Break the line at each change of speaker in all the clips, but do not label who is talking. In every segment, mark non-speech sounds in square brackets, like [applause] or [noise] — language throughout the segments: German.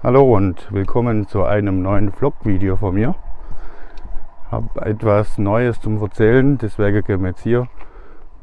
Hallo und willkommen zu einem neuen Vlog-Video von mir. Ich habe etwas Neues zum Erzählen, deswegen gehen wir jetzt hier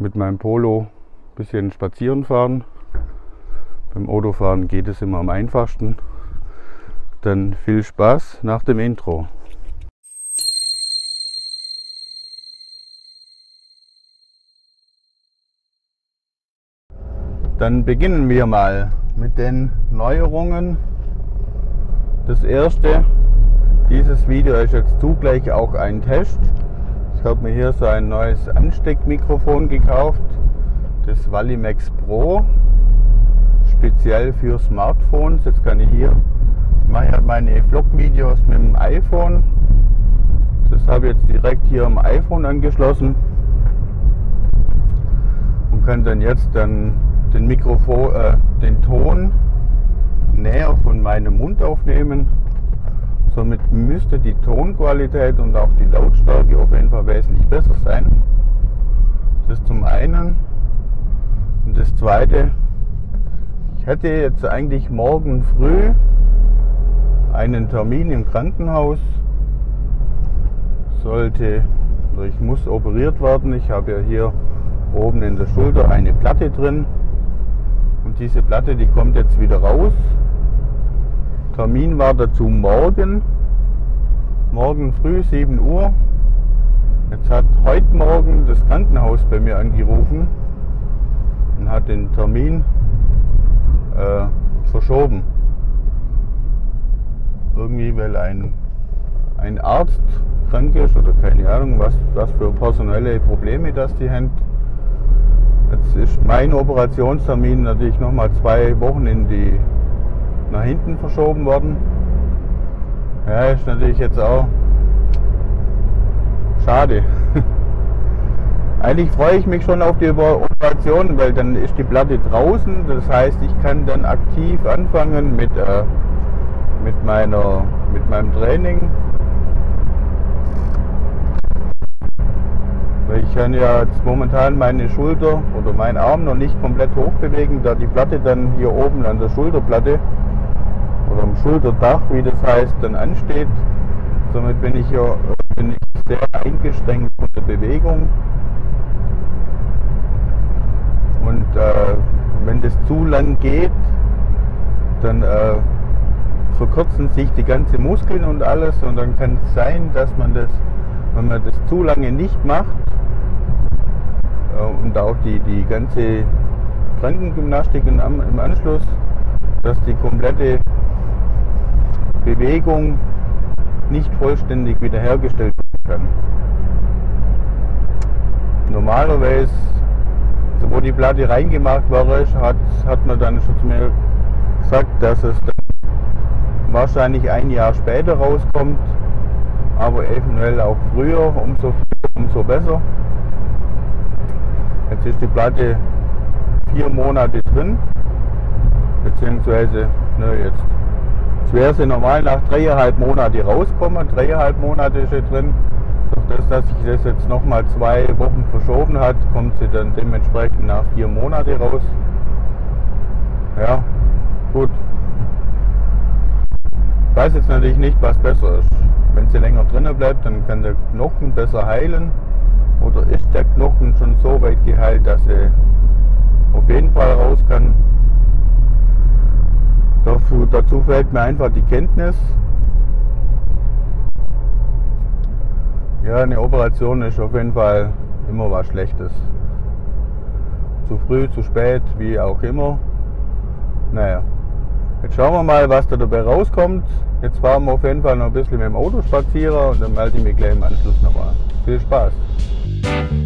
mit meinem Polo ein bisschen spazieren fahren. Beim Autofahren geht es immer am einfachsten. Dann viel Spaß nach dem Intro. Dann beginnen wir mal mit den Neuerungen das erste, dieses Video ist jetzt zugleich auch ein Test. Ich habe mir hier so ein neues Ansteckmikrofon gekauft, das Valimax Pro, speziell für Smartphones. Jetzt kann ich hier, ich mache ja meine Vlog-Videos mit dem iPhone. Das habe ich jetzt direkt hier am iPhone angeschlossen und kann dann jetzt dann den Mikrofon, äh, den Ton näher von meinem Mund aufnehmen. Somit müsste die Tonqualität und auch die Lautstärke auf jeden Fall wesentlich besser sein. Das zum einen. Und das zweite, ich hätte jetzt eigentlich morgen früh einen Termin im Krankenhaus. Sollte, ich muss operiert werden. Ich habe ja hier oben in der Schulter eine Platte drin. Und diese Platte, die kommt jetzt wieder raus. Termin war dazu morgen, morgen früh 7 Uhr. Jetzt hat heute Morgen das Krankenhaus bei mir angerufen und hat den Termin äh, verschoben. Irgendwie, weil ein, ein Arzt krank ist oder keine Ahnung, was, was für personelle Probleme das die haben. Jetzt ist mein Operationstermin natürlich nochmal zwei Wochen in die nach hinten verschoben worden. Ja, ist natürlich jetzt auch schade. [laughs] Eigentlich freue ich mich schon auf die Operation, weil dann ist die Platte draußen. Das heißt, ich kann dann aktiv anfangen mit, äh, mit, meiner, mit meinem Training. Ich kann ja jetzt momentan meine Schulter oder meinen Arm noch nicht komplett hochbewegen, da die Platte dann hier oben an der Schulterplatte oder am Schulterdach, wie das heißt, dann ansteht. Somit bin ich ja bin ich sehr eingeschränkt von der Bewegung. Und äh, wenn das zu lang geht, dann äh, verkürzen sich die ganzen Muskeln und alles und dann kann es sein, dass man das, wenn man das zu lange nicht macht und auch die, die ganze Krankengymnastik im Anschluss, dass die komplette Bewegung nicht vollständig wiederhergestellt werden kann. Normalerweise, wo die Platte reingemacht war, hat, hat man dann schon zu mir gesagt, dass es wahrscheinlich ein Jahr später rauskommt, aber eventuell auch früher, umso früher, umso besser. Jetzt ist die Platte vier Monate drin, beziehungsweise ne, jetzt Jetzt wäre sie normal nach dreieinhalb Monaten rauskommen. Dreieinhalb Monate ist sie drin. Durch das, dass sich das jetzt nochmal zwei Wochen verschoben hat, kommt sie dann dementsprechend nach vier Monaten raus. Ja, gut. Ich weiß jetzt natürlich nicht, was besser ist. Wenn sie länger drinnen bleibt, dann kann der Knochen besser heilen. Oder ist der Knochen schon so weit geheilt, dass sie auf jeden Fall raus kann. Dazu, dazu fällt mir einfach die Kenntnis. Ja, eine Operation ist auf jeden Fall immer was Schlechtes. Zu früh, zu spät, wie auch immer. Naja, jetzt schauen wir mal, was da dabei rauskommt. Jetzt fahren wir auf jeden Fall noch ein bisschen mit dem Auto spazieren und dann melde ich mich gleich im Anschluss nochmal. Viel Spaß! So,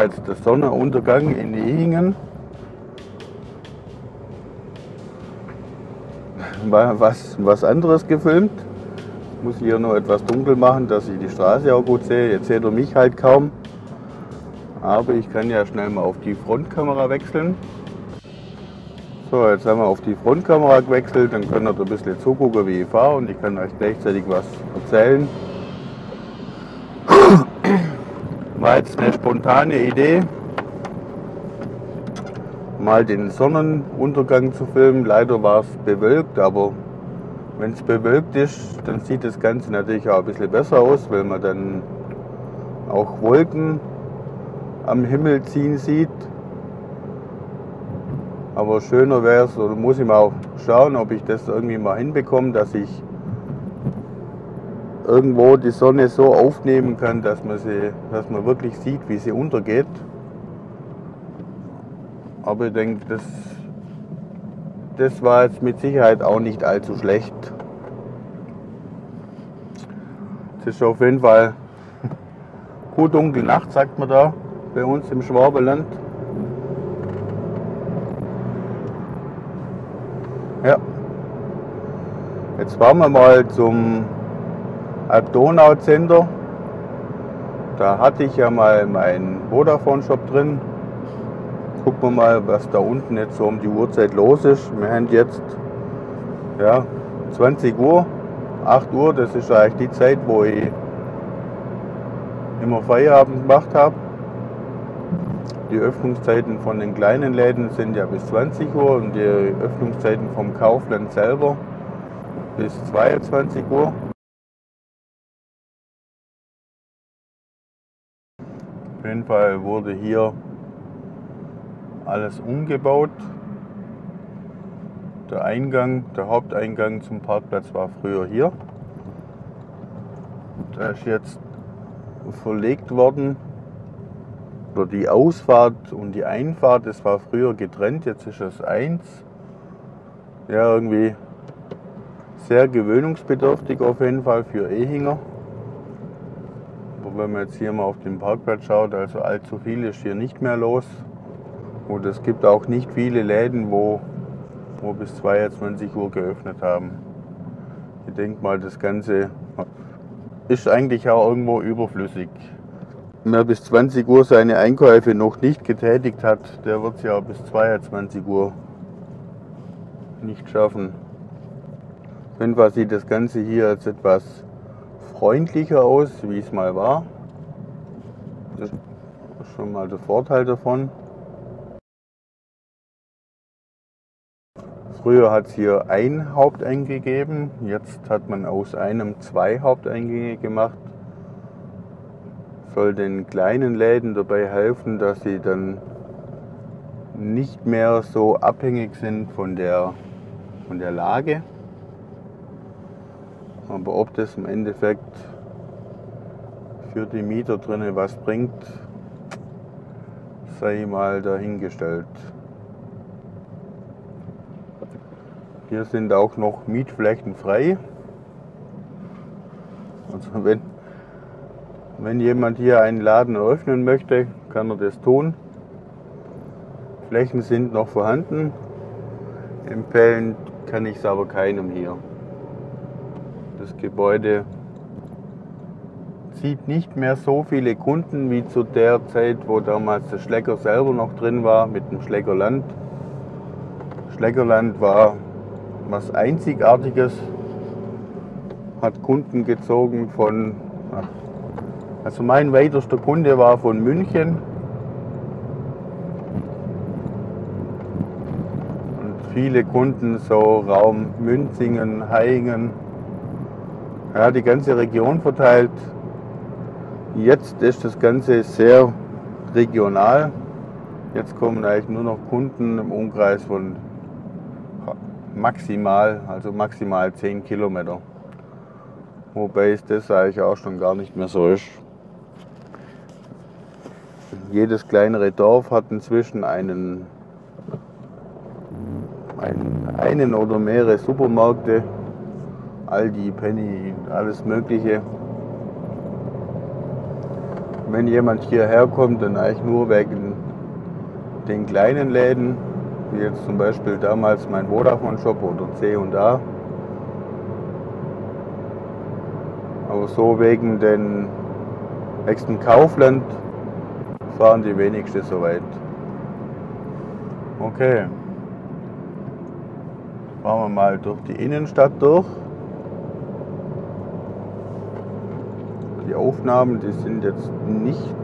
war jetzt der Sonnenuntergang in Ehingen. Was, was anderes gefilmt. Ich muss hier noch etwas dunkel machen, dass ich die Straße auch gut sehe. Jetzt seht ihr mich halt kaum. Aber ich kann ja schnell mal auf die Frontkamera wechseln. So, jetzt haben wir auf die Frontkamera gewechselt, dann könnt ihr ein bisschen zugucken, wie ich fahre und ich kann euch gleichzeitig was erzählen. War jetzt eine spontane Idee, mal den Sonnenuntergang zu filmen. Leider war es bewölkt, aber wenn es bewölkt ist, dann sieht das Ganze natürlich auch ein bisschen besser aus, weil man dann auch Wolken am Himmel ziehen sieht. Aber schöner wäre es, oder muss ich mal schauen, ob ich das irgendwie mal hinbekomme, dass ich irgendwo die Sonne so aufnehmen kann, dass man, sie, dass man wirklich sieht, wie sie untergeht. Aber ich denke, das, das war jetzt mit Sicherheit auch nicht allzu schlecht. Es ist auf jeden Fall [laughs] gut dunkel Nacht, sagt man da bei uns im Schwabeland. Ja. Jetzt fahren wir mal zum Alp-Donau-Center. Da hatte ich ja mal meinen Vodafone-Shop drin. Gucken wir mal, was da unten jetzt so um die Uhrzeit los ist. Wir haben jetzt ja, 20 Uhr, 8 Uhr, das ist eigentlich die Zeit, wo ich immer Feierabend gemacht habe. Die Öffnungszeiten von den kleinen Läden sind ja bis 20 Uhr und die Öffnungszeiten vom Kaufland selber bis 22 Uhr. Auf jeden Fall wurde hier alles umgebaut. Der Eingang, der Haupteingang zum Parkplatz war früher hier. Der ist jetzt verlegt worden oder die Ausfahrt und die Einfahrt, das war früher getrennt, jetzt ist es eins. Ja, irgendwie sehr gewöhnungsbedürftig auf jeden Fall für Ehinger. Wenn man jetzt hier mal auf den Parkplatz schaut, also allzu viel ist hier nicht mehr los. Und es gibt auch nicht viele Läden, wo, wo bis 22 Uhr geöffnet haben. Ich denke mal, das Ganze ist eigentlich auch irgendwo überflüssig wer bis 20 Uhr seine Einkäufe noch nicht getätigt hat, der wird es ja bis 22 Uhr nicht schaffen. Auf jeden Fall sieht das Ganze hier jetzt etwas freundlicher aus, wie es mal war. Das ist schon mal der Vorteil davon. Früher hat es hier ein Haupteingang gegeben, jetzt hat man aus einem zwei Haupteingänge gemacht soll den kleinen Läden dabei helfen, dass sie dann nicht mehr so abhängig sind von der, von der Lage. Aber ob das im Endeffekt für die Mieter drinnen was bringt, sei mal dahingestellt. Hier sind auch noch Mietflächen frei. Also wenn wenn jemand hier einen Laden eröffnen möchte, kann er das tun. Flächen sind noch vorhanden. Empfehlen kann ich es aber keinem hier. Das Gebäude zieht nicht mehr so viele Kunden wie zu der Zeit, wo damals der Schlecker selber noch drin war mit dem Schleckerland. Schleckerland war was Einzigartiges, hat Kunden gezogen von also mein weitester Kunde war von München. Und viele Kunden so Raum Münzingen, Haingen. Ja, die ganze Region verteilt. Jetzt ist das Ganze sehr regional. Jetzt kommen eigentlich nur noch Kunden im Umkreis von maximal, also maximal 10 Kilometer. Wobei es das eigentlich auch schon gar nicht mehr so ist. Jedes kleinere Dorf hat inzwischen einen, einen, einen oder mehrere Supermärkte, Aldi, Penny, alles Mögliche. wenn jemand hierher kommt, dann eigentlich nur wegen den kleinen Läden, wie jetzt zum Beispiel damals mein Vodafone-Shop oder C&A. Aber so wegen den nächsten Kaufland fahren die wenigsten so weit. Okay. Fahren wir mal durch die Innenstadt durch. Die Aufnahmen, die sind jetzt nicht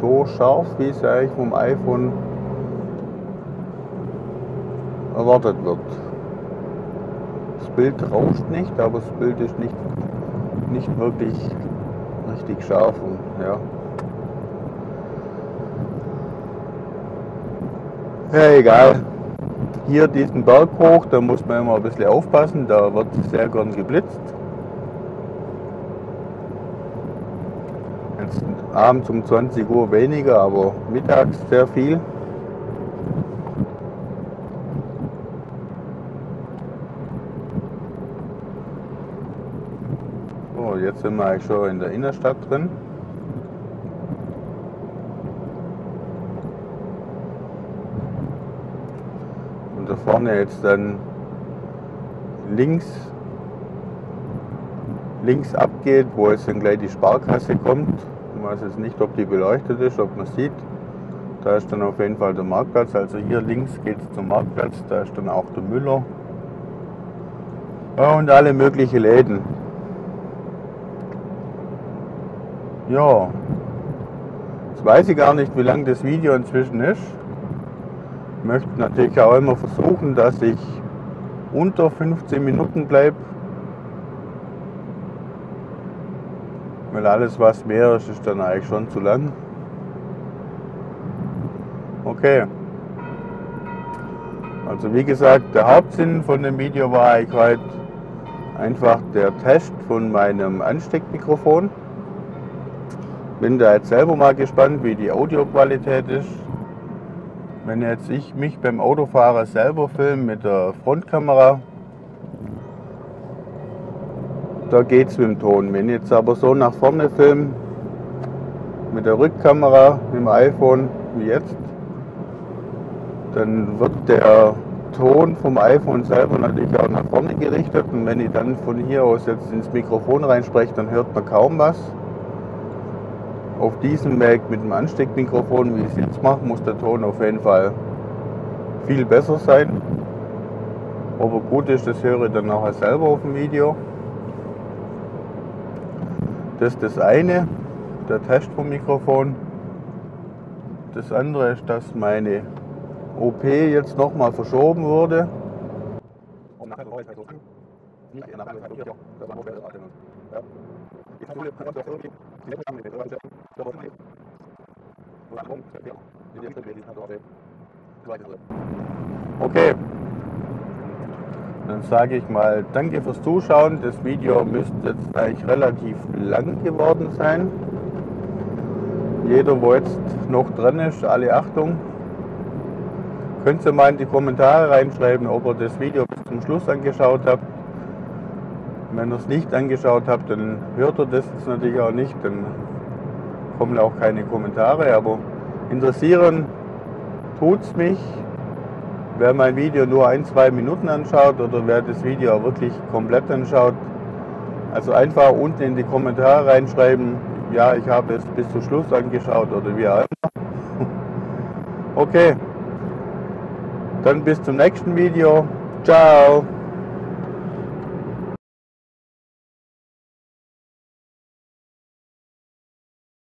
so scharf, wie es eigentlich vom iPhone erwartet wird. Das Bild rauscht nicht, aber das Bild ist nicht, nicht wirklich richtig scharf. Und, ja. ja, egal. Hier diesen Berg hoch, da muss man immer ein bisschen aufpassen, da wird sehr gern geblitzt. Jetzt abends um 20 Uhr weniger, aber mittags sehr viel. So, jetzt sind wir eigentlich schon in der Innenstadt drin. Und da vorne jetzt dann links, links abgeht, wo jetzt dann gleich die Sparkasse kommt. Ich weiß jetzt nicht, ob die beleuchtet ist, ob man sieht. Da ist dann auf jeden Fall der Marktplatz. Also hier links geht es zum Marktplatz. Da ist dann auch der Müller. Ja, und alle möglichen Läden. Ja, jetzt weiß ich gar nicht, wie lang das Video inzwischen ist. Ich möchte natürlich auch immer versuchen, dass ich unter 15 Minuten bleibe. Weil alles, was mehr ist, ist dann eigentlich schon zu lang. Okay. Also wie gesagt, der Hauptsinn von dem Video war eigentlich heute einfach der Test von meinem Ansteckmikrofon. Bin da jetzt selber mal gespannt, wie die Audioqualität ist. Wenn jetzt ich mich beim Autofahrer selber filme mit der Frontkamera, da geht es mit dem Ton. Wenn ich jetzt aber so nach vorne filme, mit der Rückkamera, mit dem iPhone, wie jetzt, dann wird der Ton vom iPhone selber natürlich auch nach vorne gerichtet und wenn ich dann von hier aus jetzt ins Mikrofon reinspreche, dann hört man kaum was auf diesem Weg mit dem Ansteckmikrofon, wie ich es jetzt mache, muss der Ton auf jeden Fall viel besser sein. Aber gut ist, das höre ich dann nachher selber auf dem Video. Das ist das eine, der Test vom Mikrofon. Das andere ist, dass meine OP jetzt nochmal verschoben wurde. Okay. Sage ich mal danke fürs Zuschauen. Das Video müsste jetzt eigentlich relativ lang geworden sein. Jeder, wo jetzt noch drin ist, alle Achtung. Könnt ihr mal in die Kommentare reinschreiben, ob ihr das Video bis zum Schluss angeschaut habt. Wenn ihr es nicht angeschaut habt, dann hört ihr das jetzt natürlich auch nicht, dann kommen auch keine Kommentare, aber interessieren tut es mich, wer mein Video nur ein, zwei Minuten anschaut oder wer das Video auch wirklich komplett anschaut. Also einfach unten in die Kommentare reinschreiben, ja, ich habe es bis zum Schluss angeschaut oder wie auch immer. [laughs] Okay, dann bis zum nächsten Video. Ciao.